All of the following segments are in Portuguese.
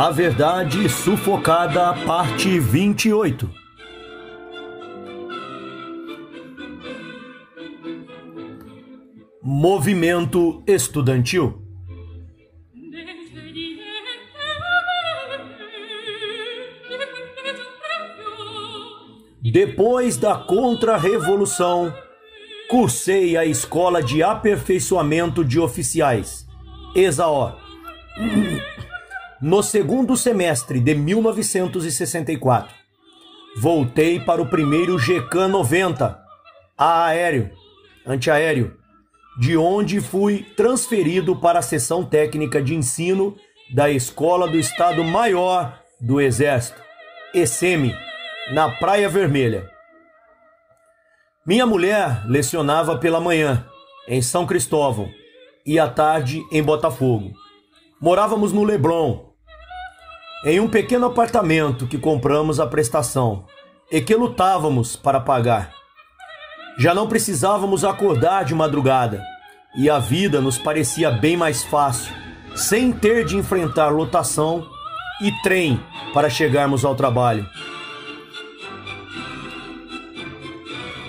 A Verdade Sufocada, parte 28. Movimento Estudantil. Depois da Contra-Revolução, cursei a Escola de Aperfeiçoamento de Oficiais, ESAO. No segundo semestre de 1964, voltei para o primeiro GCAN 90, a aéreo, antiaéreo, de onde fui transferido para a seção técnica de ensino da Escola do Estado Maior do Exército, ESEMI, na Praia Vermelha. Minha mulher lecionava pela manhã em São Cristóvão e à tarde em Botafogo. Morávamos no Leblon, em um pequeno apartamento que compramos à prestação e que lutávamos para pagar. Já não precisávamos acordar de madrugada e a vida nos parecia bem mais fácil, sem ter de enfrentar lotação e trem para chegarmos ao trabalho.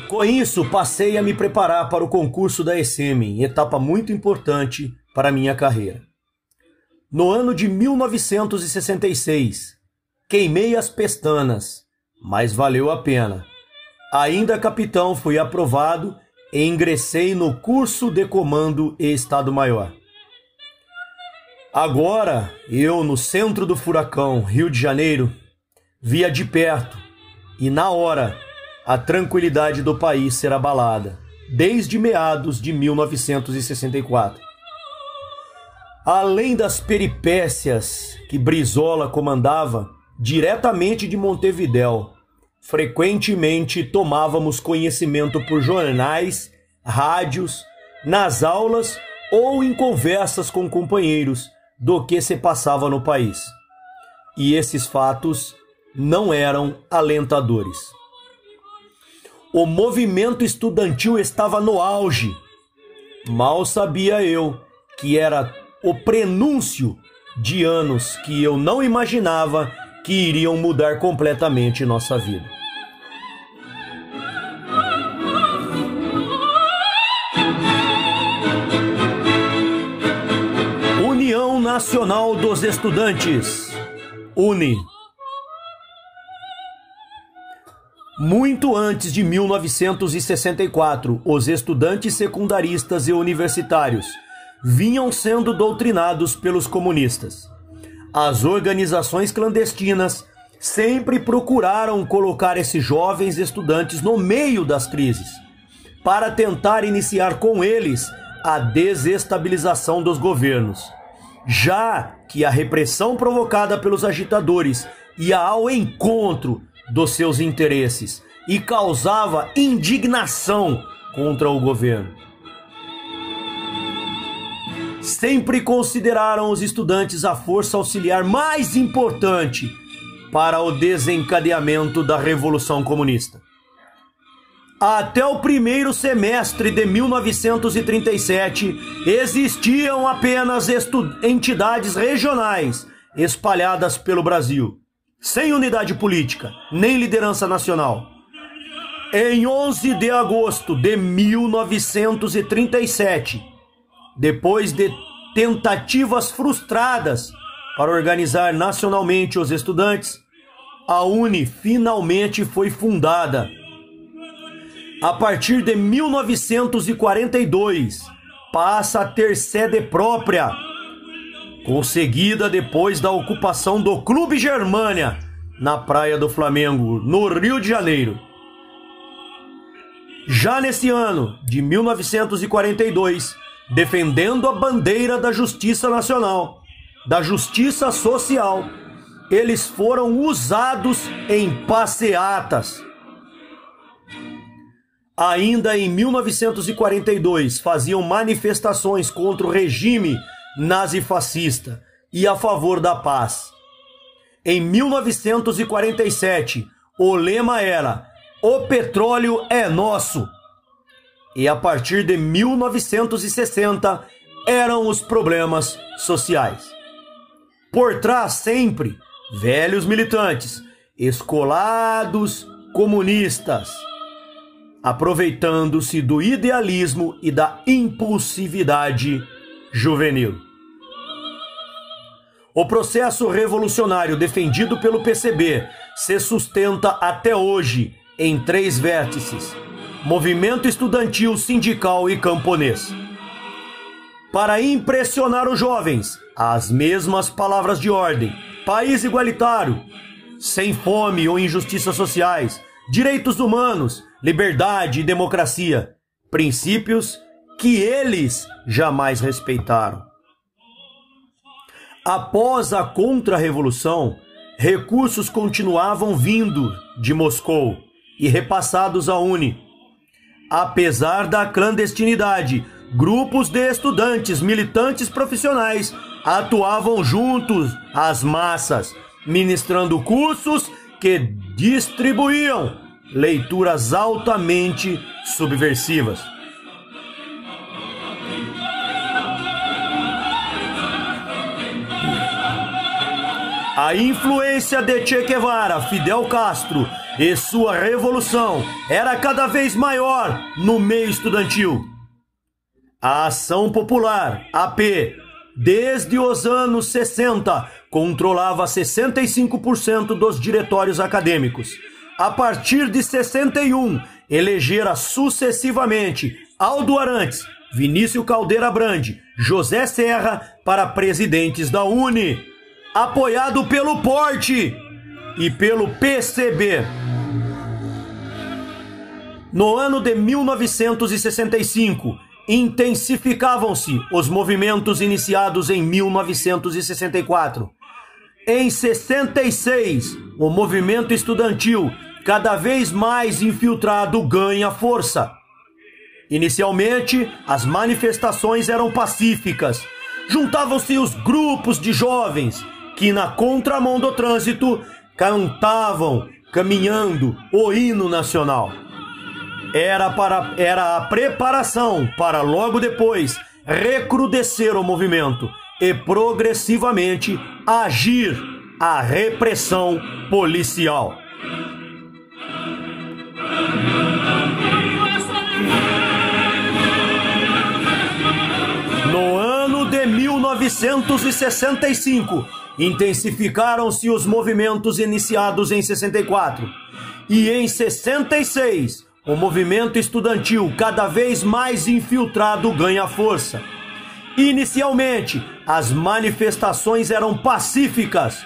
Com isso, passei a me preparar para o concurso da ESEM, etapa muito importante para minha carreira. No ano de 1966, queimei as pestanas, mas valeu a pena. Ainda capitão, fui aprovado e ingressei no curso de comando e Estado-Maior. Agora, eu no centro do furacão, Rio de Janeiro, via de perto e na hora a tranquilidade do país ser abalada, desde meados de 1964. Além das peripécias que Brizola comandava diretamente de Montevidéu, frequentemente tomávamos conhecimento por jornais, rádios, nas aulas ou em conversas com companheiros do que se passava no país. E esses fatos não eram alentadores. O movimento estudantil estava no auge. Mal sabia eu que era o prenúncio de anos que eu não imaginava que iriam mudar completamente nossa vida. União Nacional dos Estudantes, UNE. Muito antes de 1964, os estudantes secundaristas e universitários vinham sendo doutrinados pelos comunistas. As organizações clandestinas sempre procuraram colocar esses jovens estudantes no meio das crises, para tentar iniciar com eles a desestabilização dos governos, já que a repressão provocada pelos agitadores ia ao encontro dos seus interesses e causava indignação contra o governo. Sempre consideraram os estudantes a força auxiliar mais importante para o desencadeamento da Revolução Comunista. Até o primeiro semestre de 1937, existiam apenas entidades regionais espalhadas pelo Brasil sem unidade política, nem liderança nacional. Em 11 de agosto de 1937, depois de tentativas frustradas para organizar nacionalmente os estudantes, a UNE finalmente foi fundada. A partir de 1942, passa a ter sede própria conseguida depois da ocupação do Clube Germânia na Praia do Flamengo, no Rio de Janeiro. Já nesse ano de 1942, defendendo a bandeira da Justiça Nacional, da Justiça Social, eles foram usados em passeatas. Ainda em 1942, faziam manifestações contra o regime nazifascista e a favor da paz. Em 1947, o lema era: O petróleo é nosso. E a partir de 1960 eram os problemas sociais. Por trás sempre, velhos militantes, escolados comunistas, aproveitando-se do idealismo e da impulsividade juvenil. O processo revolucionário defendido pelo PCB se sustenta até hoje em três vértices: movimento estudantil, sindical e camponês. Para impressionar os jovens, as mesmas palavras de ordem: país igualitário, sem fome ou injustiças sociais, direitos humanos, liberdade e democracia, princípios que eles jamais respeitaram. Após a contra-revolução, recursos continuavam vindo de Moscou e repassados à Uni. Apesar da clandestinidade, grupos de estudantes, militantes profissionais atuavam juntos às massas, ministrando cursos que distribuíam leituras altamente subversivas. A influência de Che Guevara, Fidel Castro e sua revolução era cada vez maior no meio estudantil. A Ação Popular, AP, desde os anos 60, controlava 65% dos diretórios acadêmicos. A partir de 61, elegera sucessivamente Aldo Arantes, Vinícius Caldeira Brande, José Serra para presidentes da Uni apoiado pelo Porte e pelo PCB. No ano de 1965, intensificavam-se os movimentos iniciados em 1964. Em 66, o movimento estudantil, cada vez mais infiltrado, ganha força. Inicialmente, as manifestações eram pacíficas. Juntavam-se os grupos de jovens que na contramão do trânsito cantavam, caminhando, o hino nacional. Era, para, era a preparação para logo depois recrudescer o movimento e progressivamente agir a repressão policial. No ano de 1965, intensificaram-se os movimentos iniciados em 64. E em 66, o movimento estudantil, cada vez mais infiltrado, ganha força. Inicialmente, as manifestações eram pacíficas.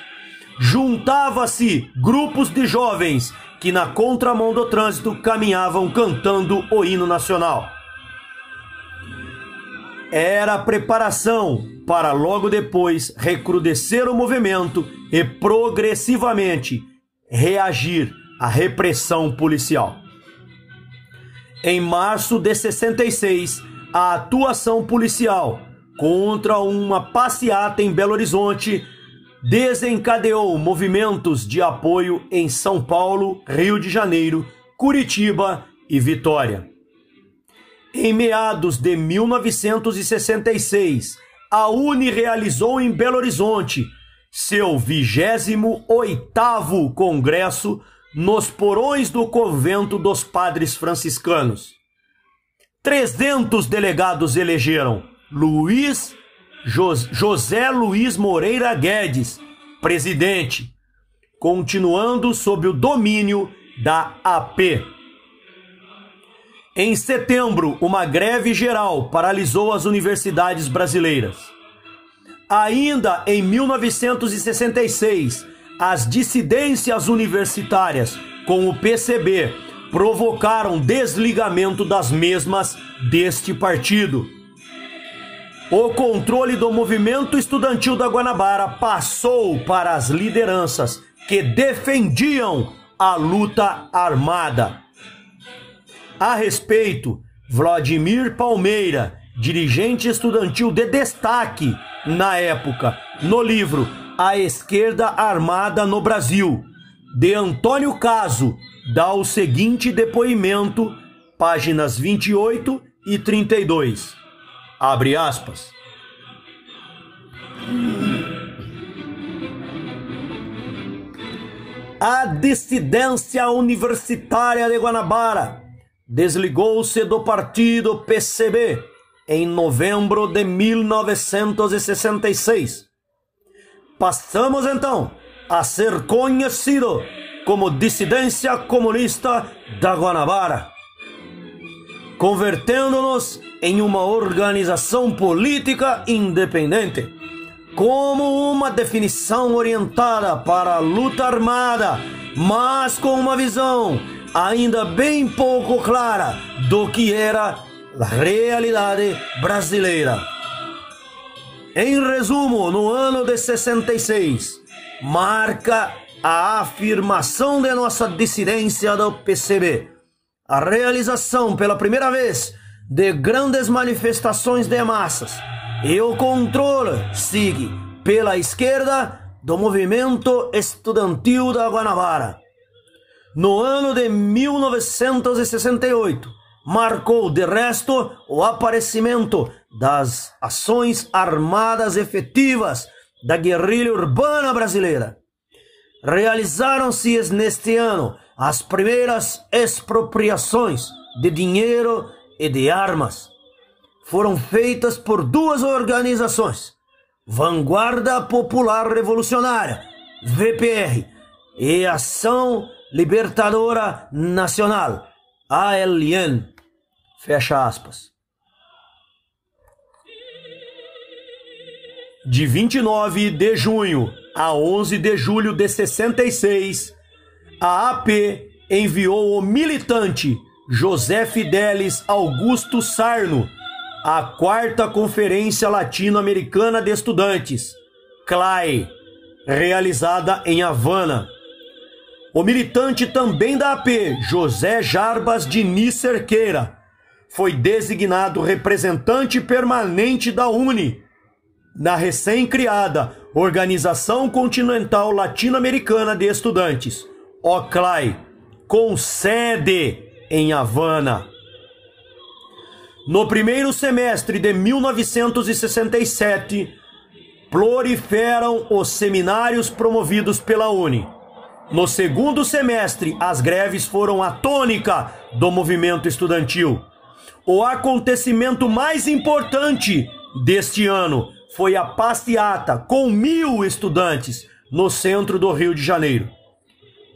Juntava-se grupos de jovens que, na contramão do trânsito, caminhavam cantando o hino nacional. Era preparação para logo depois recrudescer o movimento e progressivamente reagir à repressão policial. Em março de 66, a atuação policial contra uma passeata em Belo Horizonte desencadeou movimentos de apoio em São Paulo, Rio de Janeiro, Curitiba e Vitória. Em meados de 1966, a Uni realizou em Belo Horizonte seu 28º congresso nos porões do convento dos padres franciscanos. 300 delegados elegeram Luiz José Luiz Moreira Guedes, presidente, continuando sob o domínio da AP. Em setembro, uma greve geral paralisou as universidades brasileiras. Ainda em 1966, as dissidências universitárias com o PCB provocaram desligamento das mesmas deste partido. O controle do movimento estudantil da Guanabara passou para as lideranças que defendiam a luta armada. A respeito, Vladimir Palmeira, dirigente estudantil de destaque na época, no livro A Esquerda Armada no Brasil, de Antônio Caso, dá o seguinte depoimento, páginas 28 e 32. Abre aspas. a dissidência universitária de Guanabara desligou-se do partido PCB em novembro de 1966. Passamos então a ser conhecido como Dissidência Comunista da Guanabara, convertendo-nos em uma organização política independente, como uma definição orientada para a luta armada, mas com uma visão ainda bem pouco clara do que era a realidade brasileira. Em resumo, no ano de 66, marca a afirmação de nossa dissidência do PCB, a realização pela primeira vez de grandes manifestações de massas e o controle sigue pela esquerda do movimento estudantil da Guanabara. No ano de 1968, marcou de resto o aparecimento das ações armadas efetivas da guerrilha urbana brasileira realizaram-se neste ano as primeiras expropriações de dinheiro e de armas. Foram feitas por duas organizações, Vanguarda Popular Revolucionária, VPR, e Ação Libertadora Nacional, ALN. Fecha aspas. De 29 de junho a 11 de julho de 66, a AP enviou o militante José Fidelis Augusto Sarno à quarta Conferência Latino-Americana de Estudantes, CLAE, realizada em Havana. O militante também da AP, José Jarbas Diniz Cerqueira, foi designado representante permanente da UNE na recém-criada Organização Continental Latino-Americana de Estudantes, OCLAI, com sede em Havana. No primeiro semestre de 1967, proliferam os seminários promovidos pela UNE. No segundo semestre, as greves foram a tônica do movimento estudantil. O acontecimento mais importante deste ano foi a passeata com mil estudantes no centro do Rio de Janeiro.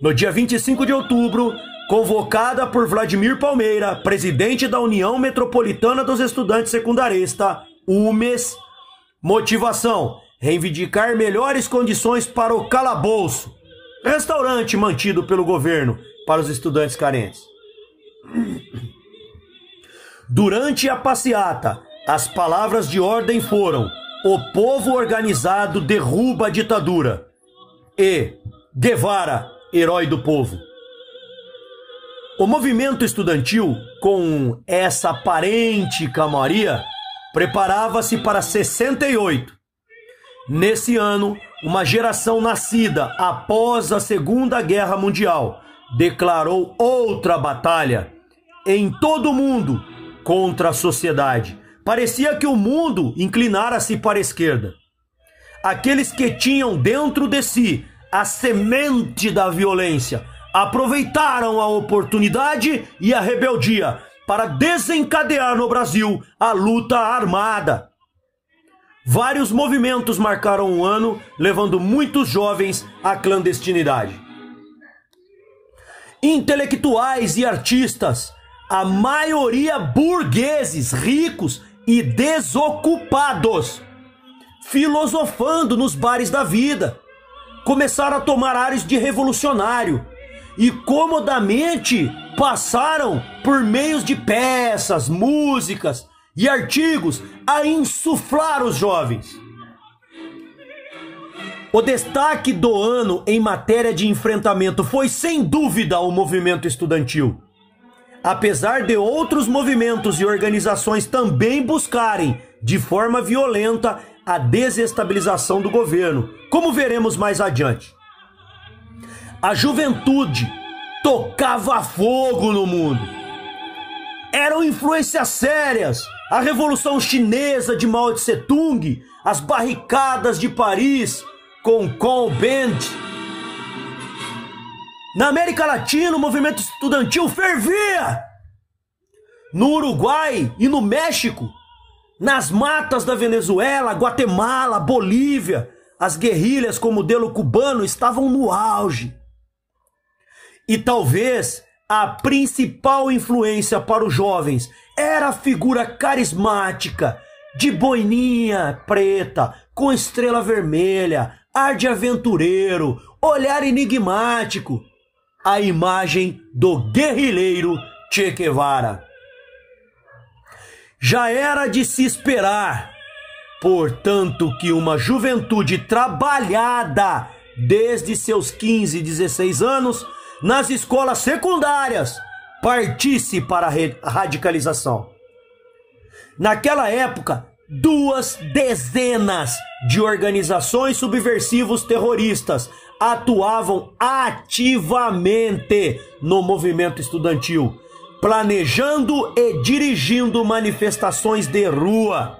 No dia 25 de outubro, convocada por Vladimir Palmeira, presidente da União Metropolitana dos Estudantes Secundarista, UMES, motivação: reivindicar melhores condições para o calabouço, restaurante mantido pelo governo para os estudantes carentes. Durante a passeata, as palavras de ordem foram: o povo organizado derruba a ditadura. E Guevara, herói do povo. O movimento estudantil, com essa aparente calmaria, preparava-se para 68. Nesse ano, uma geração nascida após a Segunda Guerra Mundial declarou outra batalha em todo o mundo contra a sociedade Parecia que o mundo inclinara-se para a esquerda. Aqueles que tinham dentro de si a semente da violência aproveitaram a oportunidade e a rebeldia para desencadear no Brasil a luta armada. Vários movimentos marcaram o um ano, levando muitos jovens à clandestinidade. Intelectuais e artistas, a maioria burgueses, ricos, e desocupados, filosofando nos bares da vida. Começaram a tomar ares de revolucionário e comodamente passaram por meios de peças, músicas e artigos a insuflar os jovens. O destaque do ano em matéria de enfrentamento foi sem dúvida o movimento estudantil apesar de outros movimentos e organizações também buscarem, de forma violenta, a desestabilização do governo, como veremos mais adiante. A juventude tocava fogo no mundo. Eram influências sérias. A Revolução Chinesa de Mao Tse Tung, as barricadas de Paris com Band, Na América Latina, o movimento estudantil fervia. No Uruguai e no México, nas matas da Venezuela, Guatemala, Bolívia, as guerrilhas com modelo cubano estavam no auge. E talvez a principal influência para os jovens era a figura carismática de boininha preta, com estrela vermelha, ar de aventureiro, olhar enigmático, a imagem do guerrilheiro Che Guevara. Já era de se esperar, portanto, que uma juventude trabalhada desde seus 15, 16 anos nas escolas secundárias partisse para a radicalização. Naquela época, duas dezenas de organizações subversivos terroristas atuavam ativamente no movimento estudantil, planejando e dirigindo manifestações de rua.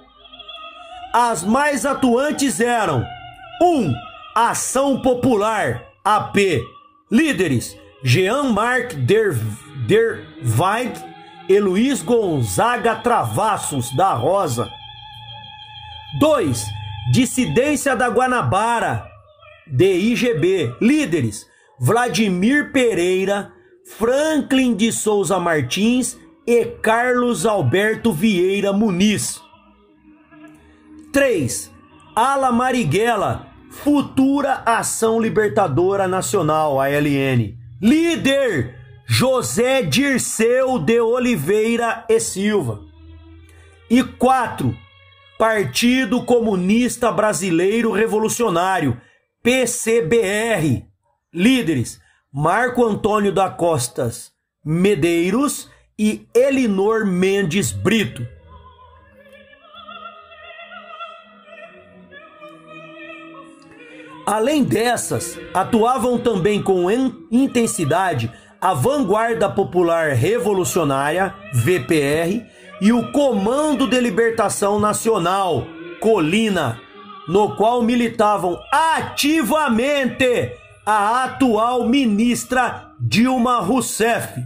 As mais atuantes eram 1. Um, Ação Popular, AP. Líderes: Jean-Marc Der, e Luiz Gonzaga Travassos, da Rosa. 2. Dissidência da Guanabara, DIGB. Líderes: Vladimir Pereira, Franklin de Souza Martins e Carlos Alberto Vieira Muniz. 3. Ala Marighella, Futura Ação Libertadora Nacional, ALN. Líder: José Dirceu de Oliveira e Silva. E 4. Partido Comunista Brasileiro Revolucionário, PCBR. Líderes: Marco Antônio da Costas Medeiros e Elinor Mendes Brito. Além dessas, atuavam também com intensidade a Vanguarda Popular Revolucionária, VPR, e o Comando de Libertação Nacional, Colina, no qual militavam ativamente a atual ministra Dilma Rousseff.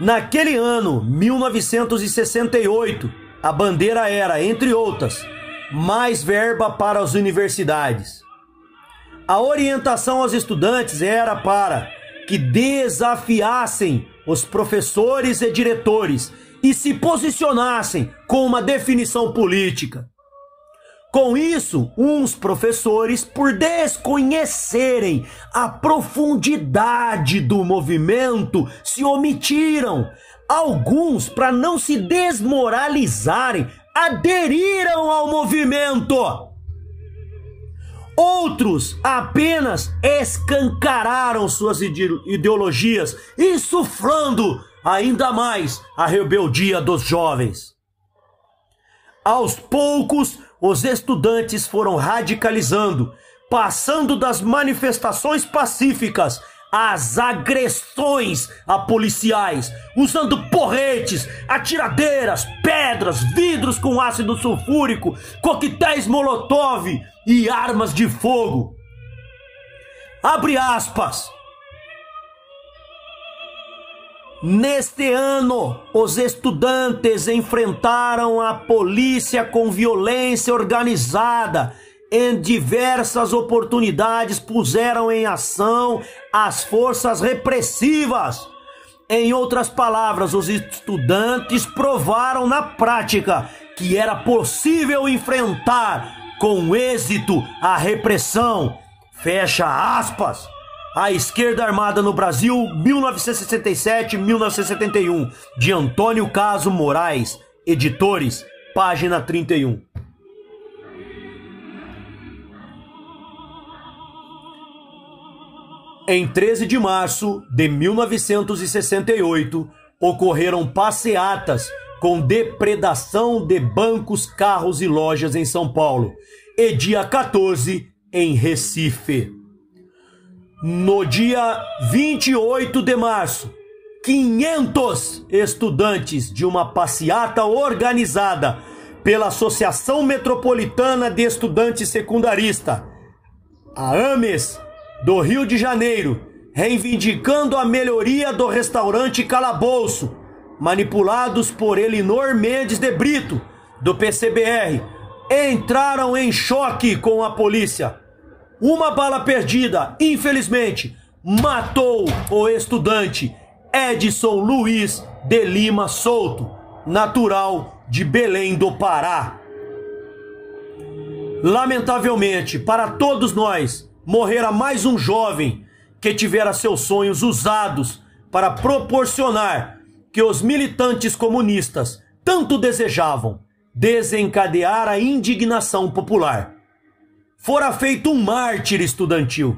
Naquele ano, 1968, a bandeira era, entre outras, mais verba para as universidades. A orientação aos estudantes era para que desafiassem os professores e diretores e se posicionassem com uma definição política. Com isso, uns professores, por desconhecerem a profundidade do movimento, se omitiram. Alguns, para não se desmoralizarem, aderiram ao movimento. Outros apenas escancararam suas ideologias, insuflando ainda mais a rebeldia dos jovens. Aos poucos, os estudantes foram radicalizando, passando das manifestações pacíficas as agressões a policiais, usando porretes, atiradeiras, pedras, vidros com ácido sulfúrico, coquetéis molotov e armas de fogo. Abre aspas. Neste ano, os estudantes enfrentaram a polícia com violência organizada em diversas oportunidades puseram em ação as forças repressivas. Em outras palavras, os estudantes provaram na prática que era possível enfrentar com êxito a repressão. Fecha aspas. A Esquerda Armada no Brasil, 1967-1971, de Antônio Caso Moraes, editores, página 31. Em 13 de março de 1968, ocorreram passeatas com depredação de bancos, carros e lojas em São Paulo, e dia 14 em Recife. No dia 28 de março, 500 estudantes de uma passeata organizada pela Associação Metropolitana de Estudantes Secundarista, a AMES, do Rio de Janeiro, reivindicando a melhoria do restaurante Calabouço, manipulados por Elinor Mendes de Brito, do PCBR, entraram em choque com a polícia. Uma bala perdida, infelizmente, matou o estudante Edson Luiz de Lima Souto, natural de Belém do Pará. Lamentavelmente, para todos nós, morrera mais um jovem que tivera seus sonhos usados para proporcionar que os militantes comunistas tanto desejavam desencadear a indignação popular. Fora feito um mártir estudantil.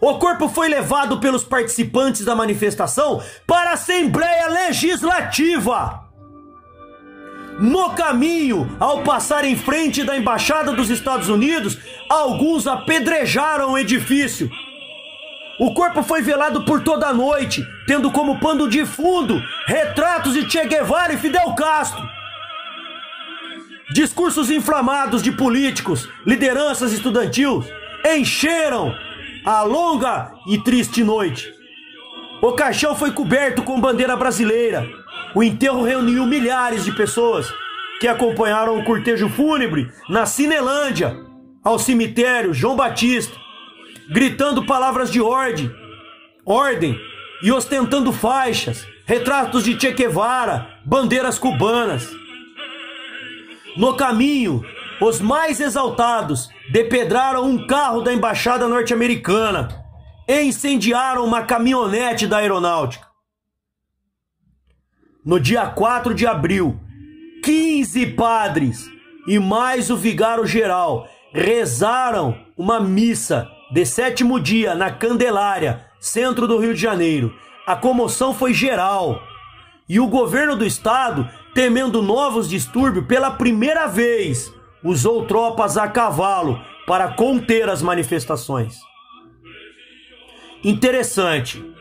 O corpo foi levado pelos participantes da manifestação para a Assembleia Legislativa. No caminho, ao passar em frente da Embaixada dos Estados Unidos, alguns apedrejaram o edifício. O corpo foi velado por toda a noite, tendo como pano de fundo retratos de Che Guevara e Fidel Castro. Discursos inflamados de políticos, lideranças estudantis encheram a longa e triste noite. O caixão foi coberto com bandeira brasileira. O enterro reuniu milhares de pessoas que acompanharam o cortejo fúnebre na Cinelândia, ao cemitério João Batista, gritando palavras de ordem, ordem e ostentando faixas, retratos de Che Guevara, bandeiras cubanas. No caminho, os mais exaltados depedraram um carro da embaixada norte-americana e incendiaram uma caminhonete da aeronáutica. No dia 4 de abril, 15 padres e mais o vigário geral rezaram uma missa de sétimo dia na Candelária, centro do Rio de Janeiro. A comoção foi geral e o governo do estado, temendo novos distúrbios pela primeira vez, usou tropas a cavalo para conter as manifestações. Interessante.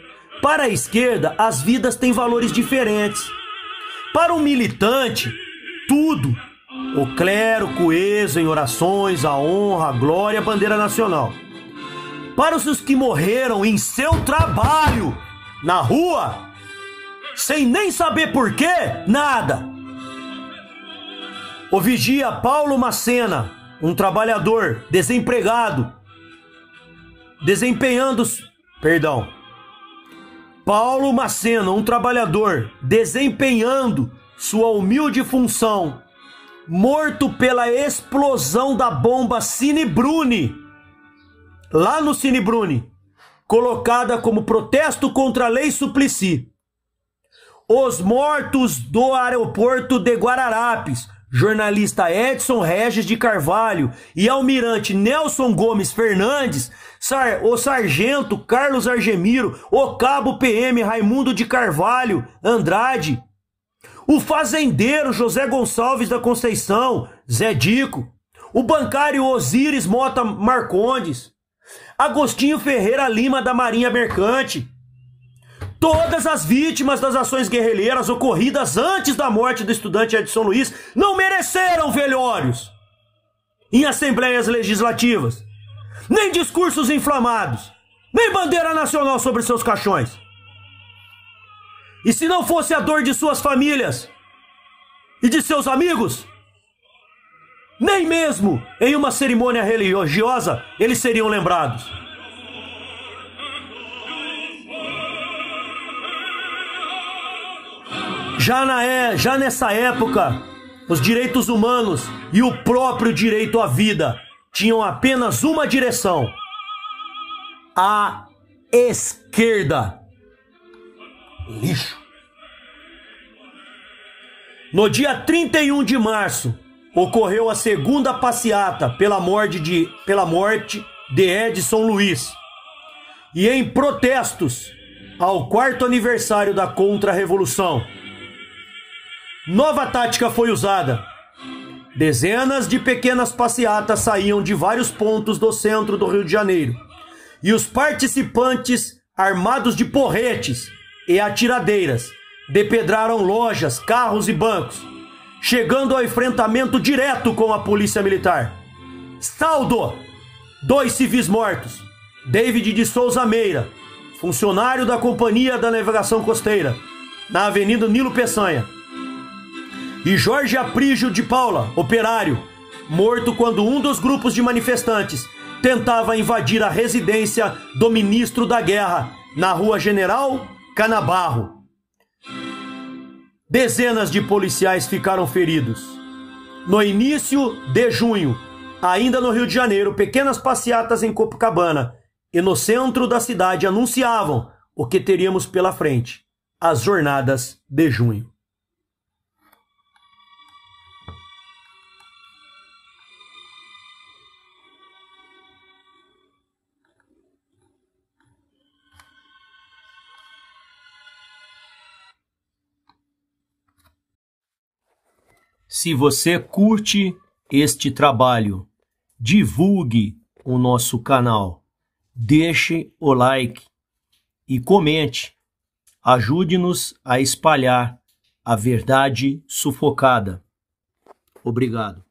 Para a esquerda, as vidas têm valores diferentes. Para um militante, tudo. O clero coeso em orações, a honra, a glória, a bandeira nacional. Para os que morreram em seu trabalho, na rua, sem nem saber porquê, nada. O vigia Paulo Macena, um trabalhador desempregado, desempenhando, perdão, Paulo Macena, um trabalhador desempenhando sua humilde função, morto pela explosão da bomba Cine Bruni, lá no Cine Bruni, colocada como protesto contra a lei Suplicy. Os mortos do aeroporto de Guararapes, jornalista Edson Regis de Carvalho e almirante Nelson Gomes Fernandes, o sargento Carlos Argemiro, o cabo PM Raimundo de Carvalho Andrade, o fazendeiro José Gonçalves da Conceição, Zé Dico, o bancário Osíris Mota Marcondes, Agostinho Ferreira Lima da Marinha Mercante, Todas as vítimas das ações guerrilheiras ocorridas antes da morte do estudante Edson Luiz não mereceram velórios em assembleias legislativas, nem discursos inflamados, nem bandeira nacional sobre seus caixões. E se não fosse a dor de suas famílias e de seus amigos, nem mesmo em uma cerimônia religiosa eles seriam lembrados. Já, na, é, já nessa época, os direitos humanos e o próprio direito à vida tinham apenas uma direção: a esquerda. Lixo. No dia 31 de março, ocorreu a segunda passeata pela morte de, pela morte de Edson Luiz. E em protestos ao quarto aniversário da Contra-Revolução, Nova tática foi usada. Dezenas de pequenas passeatas saíam de vários pontos do centro do Rio de Janeiro. E os participantes, armados de porretes e atiradeiras, depedraram lojas, carros e bancos, chegando ao enfrentamento direto com a polícia militar. Saldo: dois civis mortos David de Souza Meira, funcionário da Companhia da Navegação Costeira, na Avenida Nilo Peçanha. E Jorge Aprígio de Paula, operário, morto quando um dos grupos de manifestantes tentava invadir a residência do ministro da Guerra, na Rua General Canabarro. Dezenas de policiais ficaram feridos. No início de junho, ainda no Rio de Janeiro, pequenas passeatas em Copacabana e no centro da cidade anunciavam o que teríamos pela frente: as jornadas de junho. Se você curte este trabalho, divulgue o nosso canal, deixe o like e comente. Ajude-nos a espalhar a verdade sufocada. Obrigado.